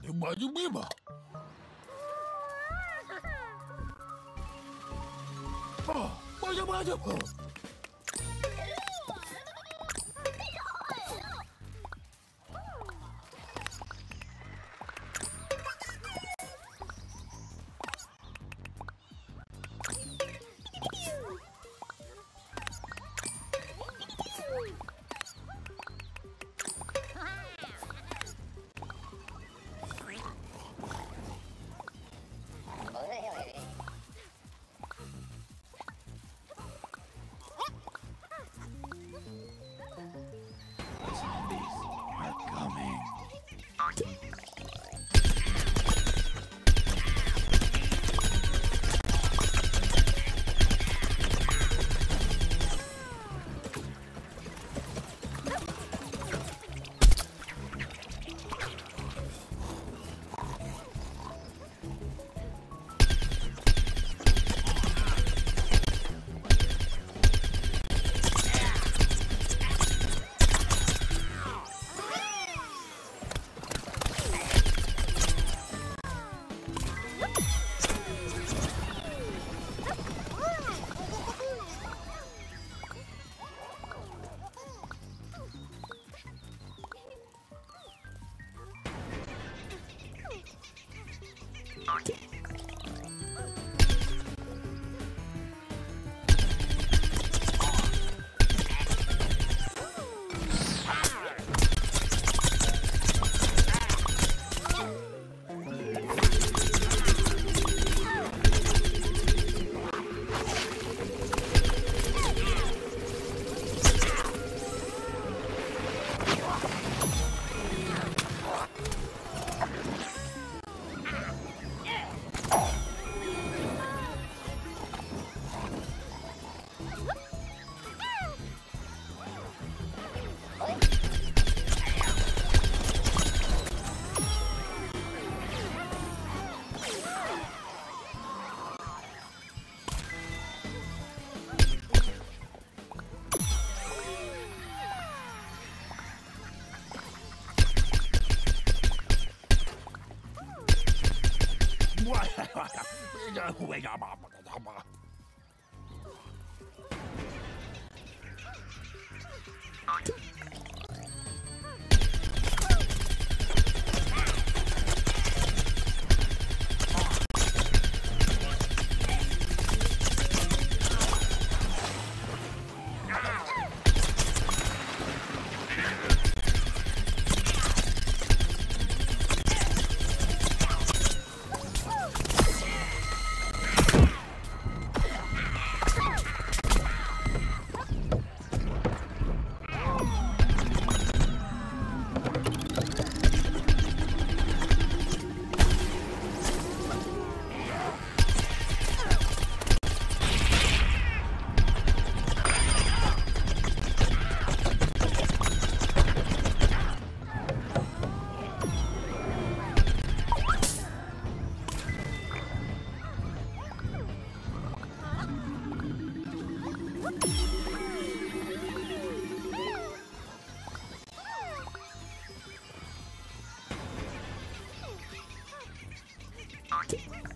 你妈就没嘛。啊，我就妈就。wake up. Yeah.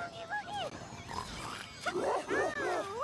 ボギボギ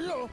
diablo.